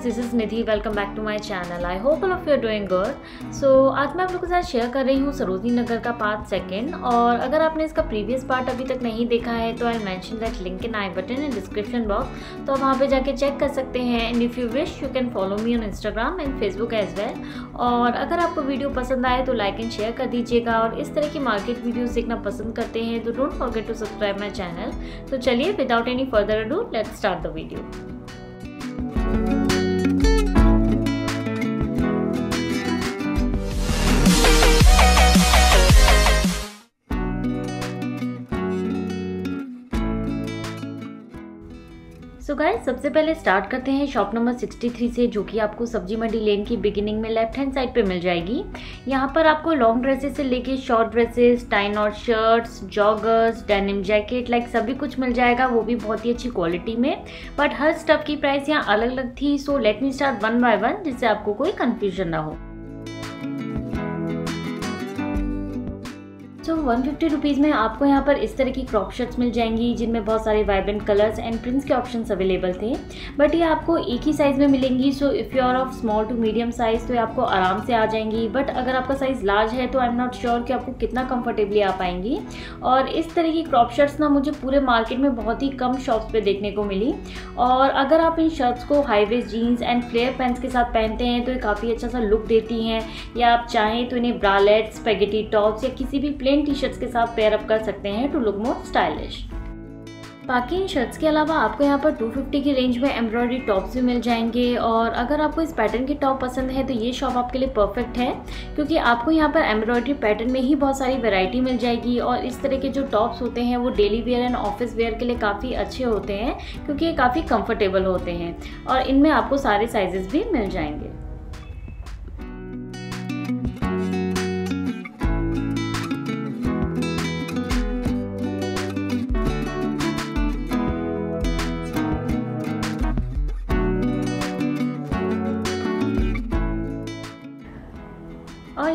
Guys this is Nidhi welcome back to my channel I hope all of you are doing good so आज मैं आप लोगों के साथ शेयर कर रही हूँ सरोजनी नगर का पार्ट सेकंड और अगर आपने इसका प्रीवियस पार्ट अभी तक नहीं देखा है तो I mention that link in I button in description box तो आप वहाँ पे जाके चेक कर सकते हैं. And if you wish you can follow me on Instagram and Facebook as well और अगर आपको वीडियो पसंद आए तो लाइक एंड शेयर कर दीजिएगा. और इस तरह की मार्केट वीडियोज़ देखना पसंद करते हैं तो don't forget to subscribe my channel तो चलिए without any further do let start the video so guys सबसे पहले स्टार्ट करते हैं शॉप नंबर 63 से, जो कि आपको सब्ज़ी मंडी लेन की बिगिनिंग में लेफ़्ट हैंड साइड पे मिल जाएगी। यहाँ पर आपको लॉन्ग ड्रेसेस से लेके शॉर्ट ड्रेसेस टाइन और shirts joggers denim jacket like सभी कुछ मिल जाएगा, वो भी बहुत ही अच्छी क्वालिटी में। बट हर स्टफ़ की प्राइस यहाँ अलग अलग थी so let me start one by one जिससे आपको कोई कन्फ्यूज़न ना हो। सो वन फिफ्टी रुपीज़ में आपको यहाँ पर इस तरह की क्रॉप शर्ट्स मिल जाएँगी, जिनमें बहुत सारे वाइब्रेंट कलर्स एंड प्रिंट्स के ऑप्शन अवेलेबल थे। बट ये आपको एक ही साइज़ में मिलेंगी so if you are of small to medium size तो ये आपको आराम से आ जाएँगी। बट अगर आपका साइज़ लार्ज है तो आई एम नॉट श्योर कि आपको कितना कंफर्टेबली आ पाएँगी। और इस तरह की क्रॉप शर्ट्स ना मुझे पूरे मार्केट में बहुत ही कम शॉप्स पर देखने को मिली। और अगर आप इन शर्ट्स को high waist jeans and flare pants के साथ पहनते हैं तो ये काफ़ी अच्छा सा लुक देती हैं। या आप चाहें तो इन्हें ब्रालेट्स स्पेगेटी टॉप्स या किसी भी प्लेन टी शर्ट्स के साथ पेयर अप कर सकते हैं टू लुक मोर स्टाइलिश बाकी इन शर्ट्स के अलावा आपको यहाँ पर 250 की रेंज में एम्ब्रॉयडरी टॉप्स भी मिल जाएँगे और अगर आपको इस पैटर्न के टॉप पसंद है तो ये शॉप आपके लिए परफेक्ट है क्योंकि आपको यहाँ पर एम्ब्रॉयडरी पैटर्न में ही बहुत सारी वैरायटी मिल जाएगी और इस तरह के जो टॉप्स होते हैं वो daily wear and office wear के लिए काफ़ी अच्छे होते हैं क्योंकि ये काफ़ी कम्फर्टेबल होते हैं और इनमें आपको सारे साइजेस भी मिल जाएँगे।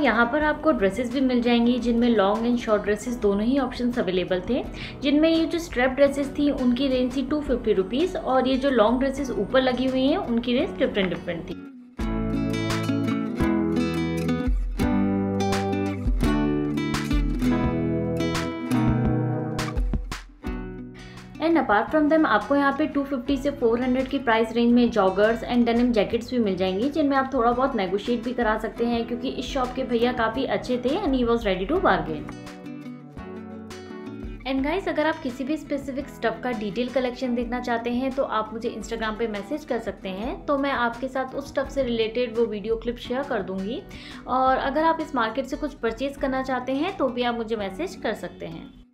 यहाँ पर आपको ड्रेसेस भी मिल जाएँगी, जिनमें लॉन्ग एंड शॉर्ट ड्रेसेस दोनों ही ऑप्शन अवेलेबल थे। जिनमें ये जो स्ट्रेप ड्रेसेस थी, उनकी रेंज थी टू फिफ्टी और ये जो लॉन्ग ड्रेसेस ऊपर लगी हुई हैं, उनकी रेंज डिफरेंट डिफरेंट थी। एंड अपार्ट फ्रॉम देम आपको यहाँ पे 250 से 400 की प्राइस रेंज में जॉगर्स एंड डेनिम जैकेट्स भी मिल जाएँगी, जिनमें आप थोड़ा बहुत नेगोशिएट भी करा सकते हैं, क्योंकि इस शॉप के भैया काफ़ी अच्छे थे and he was ready to bargain and guys अगर आप किसी भी स्पेसिफिक स्टफ़ का डिटेल कलेक्शन देखना चाहते हैं तो आप मुझे इंस्टाग्राम पे मैसेज कर सकते हैं तो मैं आपके साथ उस स्टफ़ से रिलेटेड वो वीडियो क्लिप शेयर कर दूँगी। और अगर आप इस मार्केट से कुछ परचेज करना चाहते हैं तो भी आप मुझे मैसेज कर सकते हैं।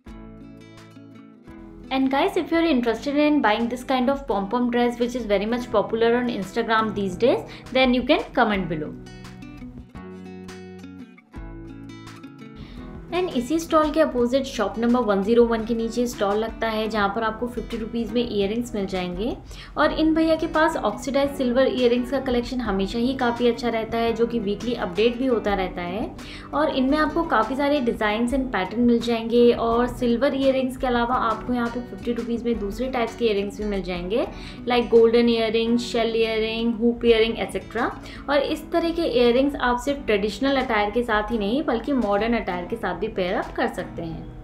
And guys, if you're interested in buying this kind of pom-pom dress which is very much popular on Instagram these days, then you can comment below. And इसी स्टॉल के अपोजिट शॉप नंबर 101 के नीचे stall लगता है, जहाँ पर आपको fifty rupees में इयर मिल जाएँगे। और इन भैया के पास ऑक्सीडाइज सिल्वर इयर का कलेक्शन हमेशा ही काफ़ी अच्छा रहता है, जो कि वीकली अपडेट भी होता रहता है। और इनमें आपको काफ़ी सारे डिज़ाइन एंड पैटर्न मिल जाएँगे, और सिल्वर इयर के अलावा आपको यहाँ पर फिफ्टी रुपीज़ में दूसरे टाइप्स के इयर भी मिल जाएँगे like golden ear shell ear hoop ear etcetera और इस तरह के इयर आप सिर्फ़ ट्रेडिशनल अटायर के साथ ही नहीं, बल्कि मॉडर्न अटायर के साथ भी पेयर अप कर सकते हैं।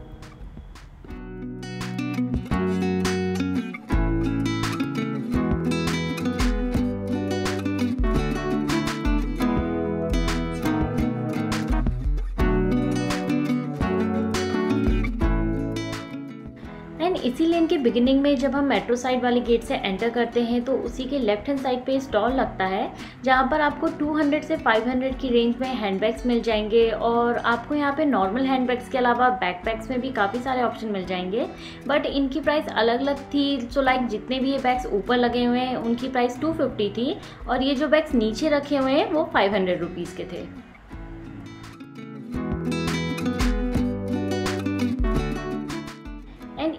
लेन के बिगिनिंग में जब हम मेट्रो साइड वाले गेट से एंटर करते हैं तो उसी के लेफ़्ट हैंड साइड पे स्टॉल लगता है, जहाँ पर आपको 200 से 500 की रेंज में हैंडबैग्स मिल जाएँगे और आपको यहाँ पे नॉर्मल हैंडबैग्स के अलावा बैकपैक्स में भी काफ़ी सारे ऑप्शन मिल जाएँगे। बट इनकी प्राइस अलग अलग थी सो लाइक जितने भी ये बैग्स ऊपर लगे हुए हैं, उनकी प्राइस टू थी और ये जो बैग्स नीचे रखे हुए हैं, वो फाइव हंड्रेड के थे।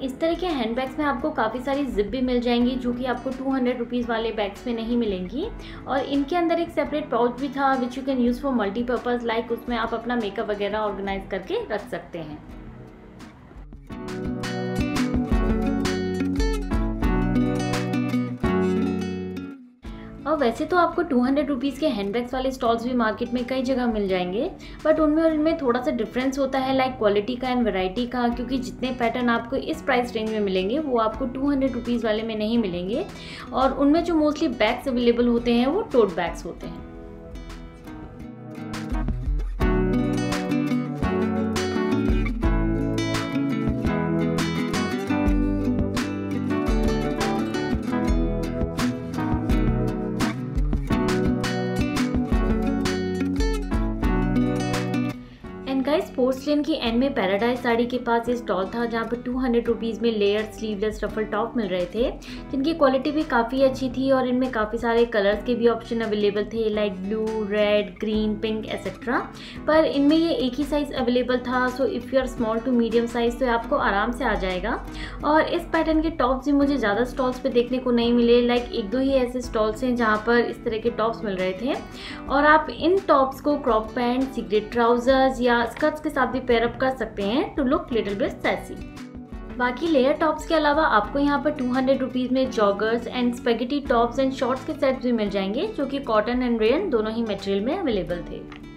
इस तरह के हैंड बैग्स में आपको काफ़ी सारी जिप भी मिल जाएँगी, जो कि आपको टू हंड्रेड रुपीज़ वाले बैग्स में नहीं मिलेंगी। और इनके अंदर एक सेपरेट पाउच भी था which you can use for multipurpose like उसमें आप अपना मेकअप वगैरह ऑर्गेनाइज करके रख सकते हैं। वैसे तो आपको टू हंड्रेड रुपीज़ के हैंड बैग्स वाले स्टॉल्स भी मार्केट में कई जगह मिल जाएँगे बट उनमें और इनमें थोड़ा सा डिफरेंस होता है लाइक क्वालिटी का एंड वैरायटी का, क्योंकि जितने पैटर्न आपको इस प्राइस रेंज में मिलेंगे, वो आपको टू हंड्रेड रुपीज़ वाले में नहीं मिलेंगे। और उनमें जो मोस्टली बैग्स अवेलेबल होते हैं, वो टोट बैग्स होते हैं। पोर्सलेन की एंड में पैराडाइज साड़ी के पास ये स्टॉल था जहाँ पर टू हंड्रेड रुपीज़ में लेयर स्लीवलेस रफल टॉप मिल रहे थे, जिनकी क्वालिटी भी काफ़ी अच्छी थी और इनमें काफ़ी सारे कलर्स के भी ऑप्शन अवेलेबल थे like blue red green pink etcetera पर इनमें ये एक ही साइज़ अवेलेबल था so if you are small to medium size तो आपको आराम से आ जाएगा। और इस पैटर्न के टॉप्स भी मुझे ज़्यादा स्टॉल्स पर देखने को नहीं मिले लाइक एक दो ही ऐसे स्टॉल्स हैं जहाँ पर इस तरह के टॉप्स मिल रहे थे। और आप इन टॉप्स को क्रॉप पैंट सिगरेट ट्राउजर्स या स्कर्ट्स भी पेयरअप कर सकते हैं to look little bit sassy बाकी लेयर टॉप्स के अलावा आपको यहाँ पर टू हंड्रेड रुपीज़ में joggers and spaghetti tops and shorts के सेट्स भी मिल जाएँगे, जो कि कॉटन एंड रेयन दोनों ही मटेरियल में अवेलेबल थे।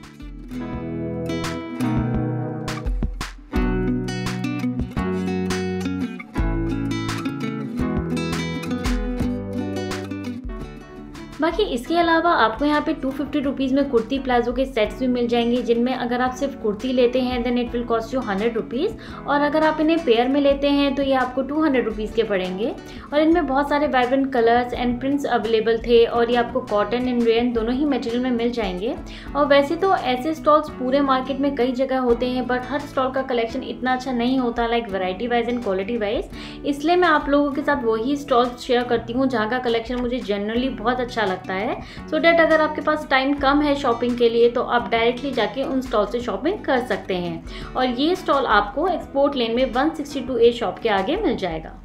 बाकी इसके अलावा आपको यहाँ पे टू फिफ्टी रुपीज़ में कुर्ती प्लाजो के सेट्स भी मिल जाएँगे, जिनमें अगर आप सिर्फ़ कुर्ती लेते हैं then it will cost you hundred rupees और अगर आप इन्हें पेयर में लेते हैं तो ये आपको टू हंड्रेड रुपीज़ के पड़ेंगे। और इनमें बहुत सारे vibrant colours and prints available थे और ये आपको कॉटन एंड रेन दोनों ही मटेरियल में मिल जाएँगे। और वैसे तो ऐसे स्टॉल्स पूरे मार्केट में कई जगह होते हैं बट हर स्टॉल का कलेक्शन इतना अच्छा नहीं होता like variety wise and quality wise इसलिए मैं आप लोगों के साथ वही स्टॉल्स शेयर करती हूँ, जहाँ का कलेक्शन मुझे जनरली बहुत अच्छा लगता है। सो so डैट अगर आपके पास टाइम कम है शॉपिंग के लिए तो आप डायरेक्टली जाके उन स्टॉल से शॉपिंग कर सकते हैं। और ये स्टॉल आपको एक्सपोर्ट लेन में 162 ए शॉप के आगे मिल जाएगा।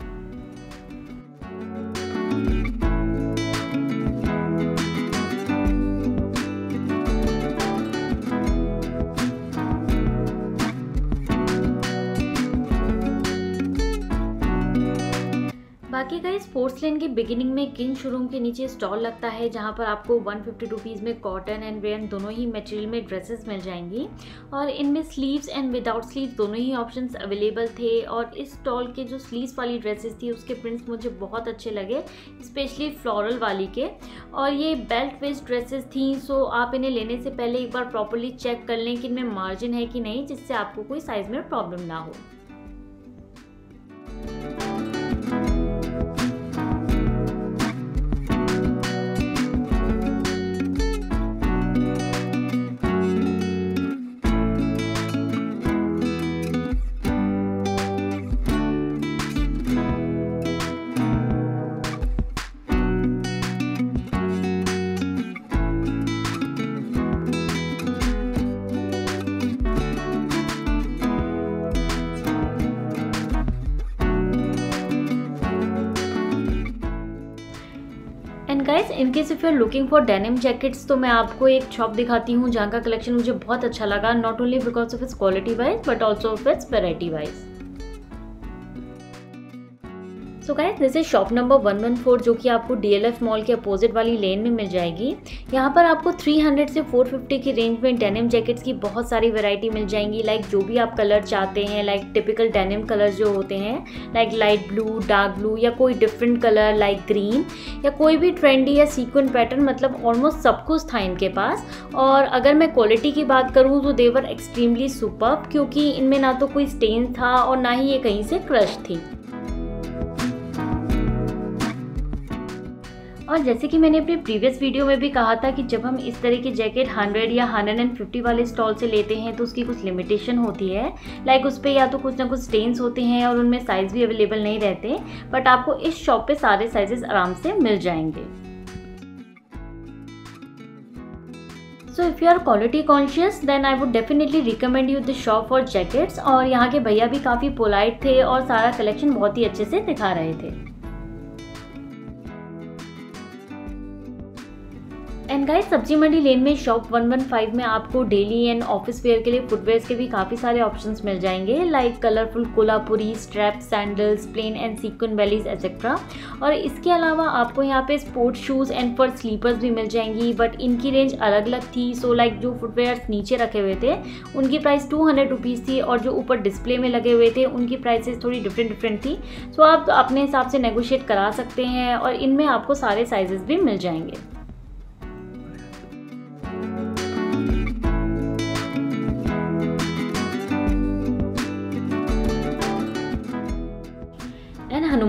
बाकी गई स्पोर्ट्स लेन के बिगिनिंग में किंग शोरूम के नीचे स्टॉल लगता है, जहाँ पर आपको वन फिफ्टी में कॉटन एंड रेन दोनों ही मटेरियल में ड्रेसेस मिल जाएँगी। और इनमें स्लीव्स एंड विदाउट स्लीव्स दोनों ही ऑप्शंस अवेलेबल थे। और इस स्टॉल के जो स्लीव्स वाली ड्रेसेस थी, उसके प्रिंट्स मुझे बहुत अच्छे लगे स्पेशली फ्लोरल वाली के। और ये बेल्ट वेस्ट ड्रेसेस थी सो आप इन्हें लेने से पहले एक बार प्रॉपरली चेक कर लें कि इनमें मार्जिन है कि नहीं, जिससे आपको कोई साइज़ में प्रॉब्लम ना हो। And guys in case if you are looking for denim jackets तो मैं आपको एक शॉप दिखाती हूँ जहाँ का कलेक्शन मुझे बहुत अच्छा लगा not only because of its quality wise but also of its variety wise so guys this is shop number one one four जो कि आपको डी एल एफ़ मॉल के अपोजिट वाली लेन में मिल जाएगी। यहाँ पर आपको 300 से 450 की रेंज में डेनिम जैकेट्स की बहुत सारी वैरायटी मिल जाएँगी। लाइक जो भी आप कलर चाहते हैं लाइक टिपिकल डेनिम कलर जो होते हैं like light blue dark blue या कोई डिफरेंट कलर लाइक ग्रीन या कोई भी ट्रेंडी या सीक्वेंट पैटर्न मतलब ऑलमोस्ट सब कुछ था इनके पास। और अगर मैं क्वालिटी की बात करूँ तो देवर एक्सट्रीमली सुपर क्योंकि इनमें ना तो कोई स्टेन था और ना ही ये कहीं से क्रश थी। और जैसे कि मैंने अपने प्रीवियस वीडियो में भी कहा था कि जब हम इस तरह के जैकेट 100 या 150 वाले स्टॉल से लेते हैं तो उसकी कुछ लिमिटेशन होती है। लाइक उस पर या तो कुछ ना कुछ स्टेन्स होते हैं और उनमें साइज़ भी अवेलेबल नहीं रहते बट आपको इस शॉप पे सारे साइजेस आराम से मिल जाएँगे। So if you are quality conscious then I would definitely recommend you this shop for jackets और यहाँ के भैया भी काफ़ी पोलाइट थे और सारा कलेक्शन बहुत ही अच्छे से दिखा रहे थे। एंड गाइस सब्ज़ी मंडी लेन में शॉप 115 में आपको डेली एंड ऑफ़िस वेयर के लिए फुटवेयर्स के भी काफ़ी सारे ऑप्शंस मिल जाएँगे like colourful Kolhapuri strap sandals plain and sequin bellies etcetera और इसके अलावा आपको यहाँ पे sports shoes and for slippers भी मिल जाएँगी बट इनकी रेंज अलग अलग थी सो so, लाइक like जो फुटवेयर्स नीचे रखे हुए थे उनकी प्राइस टू हंड्रेड थी और जो ऊपर डिस्प्ले में लगे हुए थे उनकी प्राइसेस थोड़ी डिफरेंट डिफरेंट थी. सो so, आप अपने हिसाब से नेगोशिएट करा सकते हैं और इनमें आपको सारे साइजेस भी मिल जाएँगे.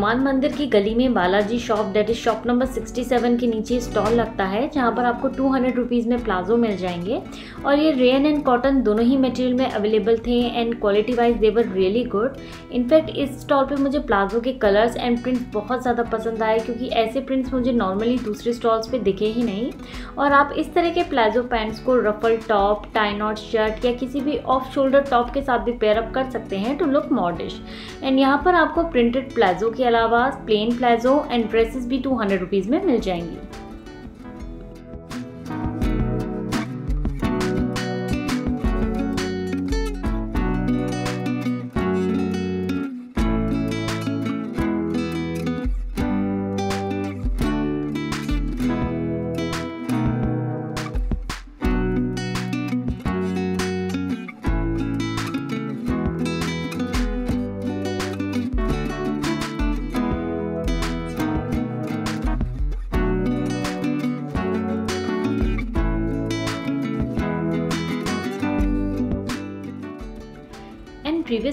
हनुमान मंदिर की गली में Balaji shop that is shop number 67 के नीचे स्टॉल लगता है, जहाँ पर आपको टू हंड्रेड रुपीज़ में प्लाजो मिल जाएँगे। और ये रेन एंड कॉटन दोनों ही मटेरियल में अवेलेबल थे and quality wise they were really good in fact इस स्टॉल पे मुझे प्लाजो के कलर्स एंड प्रिंट्स बहुत ज़्यादा पसंद आए, क्योंकि ऐसे प्रिंट्स मुझे नॉर्मली दूसरे स्टॉल्स पर दिखे ही नहीं। और आप इस तरह के प्लाजो पैंट्स को ruffle top tie knot shirt या किसी भी ऑफ़ शोल्डर टॉप के साथ भी पेयरअप कर सकते हैं टू लुक मॉडिश एंड यहाँ पर आपको प्रिंटेड प्लाजो के अलावा प्लेन प्लाजो एंड ड्रेसेस भी टू हंड्रेड रुपीज़ में मिल जाएँगी।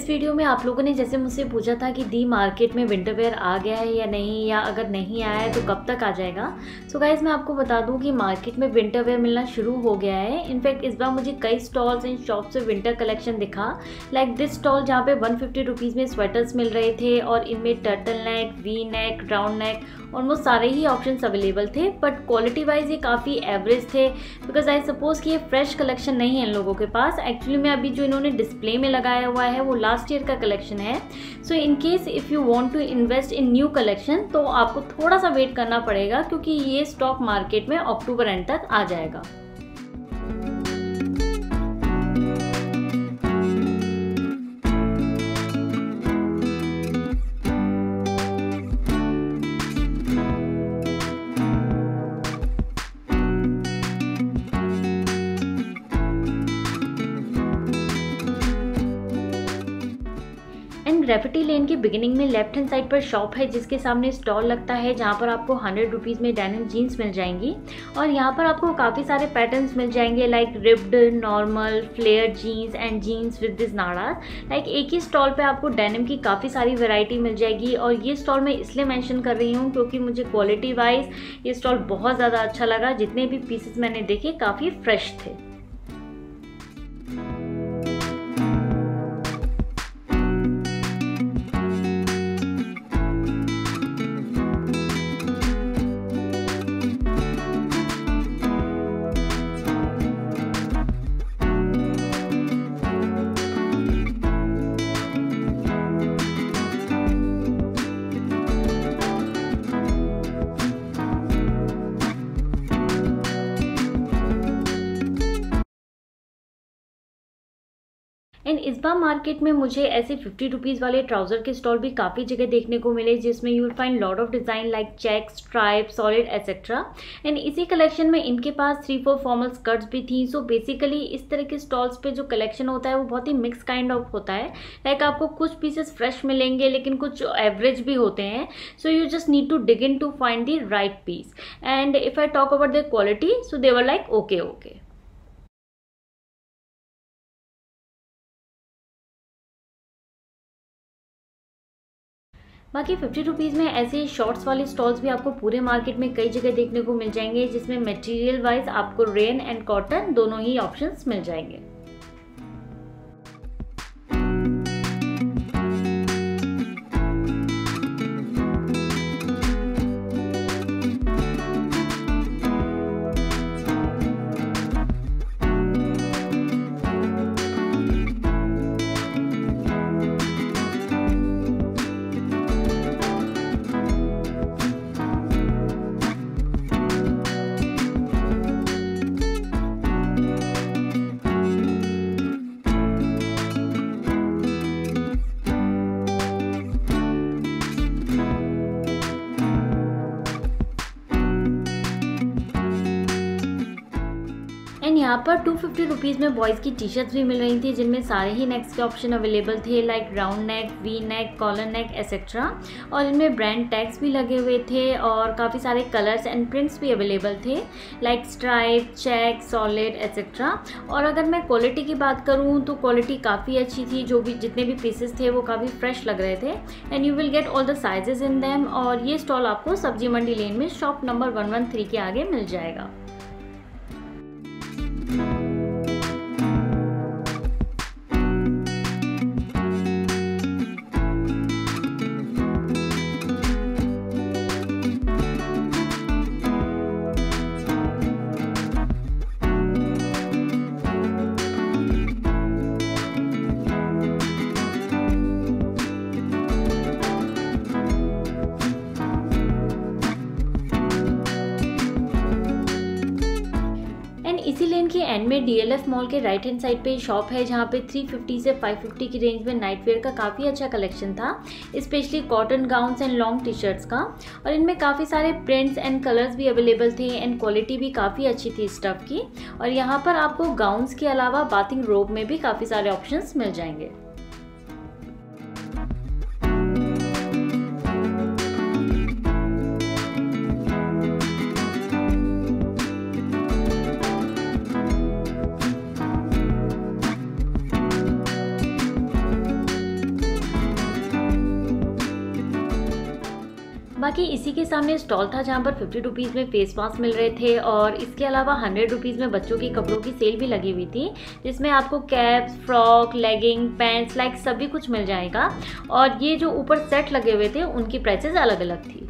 प्रीवियस वीडियो में आप लोगों ने जैसे मुझसे पूछा था कि दी मार्केट में विंटर वेयर आ गया है या नहीं, या अगर नहीं आया है तो कब तक आ जाएगा? सो so गाइज़ मैं आपको बता दूँ कि मार्केट में विंटर वेयर मिलना शुरू हो गया है। इनफैक्ट इस बार मुझे कई स्टॉल्स एंड शॉप से विंटर कलेक्शन दिखा। लाइक दिस स्टॉल जहाँ पे वन फिफ्टी में स्वेटर्स मिल रहे थे और इनमें turtle neck V neck round neck almost सारे ही ऑप्शन अवेलेबल थे बट क्वालिटी वाइज ये काफ़ी एवरेज थे बिकॉज़ आई सपोज़ कि ये फ्रेश कलेक्शन नहीं है इन लोगों के पास। एक्चुअली में अभी जो इन्होंने डिस्प्ले में लगाया हुआ है, वो लास्ट ईयर का कलेक्शन है। So in case if you want to invest in new collection तो आपको थोड़ा सा वेट करना पड़ेगा, क्योंकि ये स्टॉक मार्केट में अक्टूबर एंड तक आ जाएगा। ग्रेफिटी लेन के बिगिनिंग में लेफ़्ट हैंड साइड पर शॉप है, जिसके सामने स्टॉल लगता है, जहाँ पर आपको हंड्रेड रुपीज़ में डेनिम जीन्स मिल जाएँगी। और यहाँ पर आपको काफ़ी सारे पैटर्न्स मिल जाएँगे like ribbed normal flare jeans and jeans with this नाड़ा लाइक एक ही स्टॉल पर आपको डेनिम की काफ़ी सारी वेराइटी मिल जाएगी। और ये स्टॉल मैं इसलिए मैंशन कर रही हूँ क्योंकि मुझे क्वालिटी वाइज ये स्टॉल बहुत ज़्यादा अच्छा लगा। जितने भी पीसेस मैंने देखे, काफ़ी फ्रेश थे। एंड इस बार मार्केट में मुझे ऐसे फिफ्टी रुपीज़ वाले ट्राउज़र के स्टॉल भी काफ़ी जगह देखने को मिले, जिसमें you find lot of design like check stripe solid etcetera and इसी कलेक्शन में इनके पास थ्री फोर फॉर्मल स्कर्ट्स भी थी। सो so बेसिकली इस तरह के स्टॉल्स पे जो कलेक्शन होता है, वो बहुत ही मिक्स काइंड ऑफ़ होता है। लाइक like आपको कुछ पीसेस फ्रेश मिलेंगे, लेकिन कुछ एवरेज भी होते हैं। So you just need to dig in to find the right piece and if I talk about the quality so they're like okay okay बाकी फिफ्टी रुपीज़ में ऐसे शॉर्ट्स वाले स्टॉल्स भी आपको पूरे मार्केट में कई जगह देखने को मिल जाएँगे, जिसमें मटेरियल वाइज आपको रेन एंड कॉटन दोनों ही ऑप्शंस मिल जाएँगे। यहाँ पर टू फिफ्टी रुपीज़ में बॉयज़ की टी शर्ट्स भी मिल रही थी, जिनमें सारे ही नेक्स के ऑप्शन अवेलेबल थे like round neck V neck collar neck etcetera और इनमें ब्रांड टैग्स भी लगे हुए थे और काफ़ी सारे कलर्स एंड प्रिंट्स भी अवेलेबल थे like stripe check solid etcetera और अगर मैं क्वालिटी की बात करूँ तो क्वालिटी काफ़ी अच्छी थी, जो भी जितने भी पीसेस थे, वो काफ़ी फ्रेश लग रहे थे. And you will get all the sizes in them और ये स्टॉल आपको सब्ज़ी मंडी लेन में shop number one one three के आगे मिल जाएगा. एंड में डीएलएफ मॉल के राइट हैंड साइड पे शॉप है, जहाँ पे 350 से 550 की रेंज में नाइट वेयर का काफ़ी अच्छा कलेक्शन था specially cotton gowns and long T shirts का। और इनमें काफ़ी सारे प्रिंट्स एंड कलर्स भी अवेलेबल थे एंड क्वालिटी भी काफ़ी अच्छी थी स्टफ़ की। और यहाँ पर आपको गाउन्स के अलावा बाथिंग रोब में भी काफ़ी सारे ऑप्शन मिल जाएँगे। बाकी इसी के सामने स्टॉल था जहाँ पर फिफ्टी रुपीज़ में फेस मास्क मिल रहे थे और इसके अलावा हंड्रेड रुपीज़ में बच्चों के कपड़ों की सेल भी लगी हुई थी, जिसमें आपको caps, frock, legging, pants, like सभी कुछ मिल जाएगा। और ये जो ऊपर सेट लगे हुए थे, उनकी प्राइसेस अलग अलग थी।